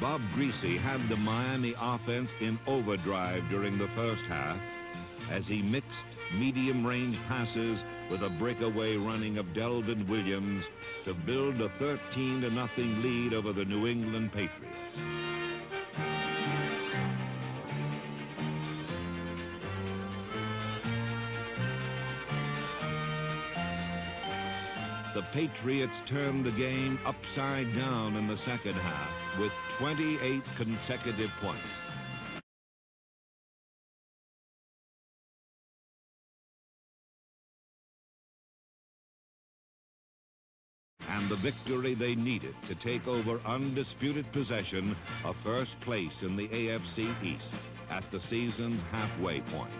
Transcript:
Bob Griese had the Miami offense in overdrive during the first half as he mixed medium-range passes with a breakaway running of Delvin Williams to build a 13-0 lead over the New England Patriots. The Patriots turned the game upside down in the second half with 28 consecutive points. and the victory they needed to take over undisputed possession of first place in the AFC East at the season's halfway point.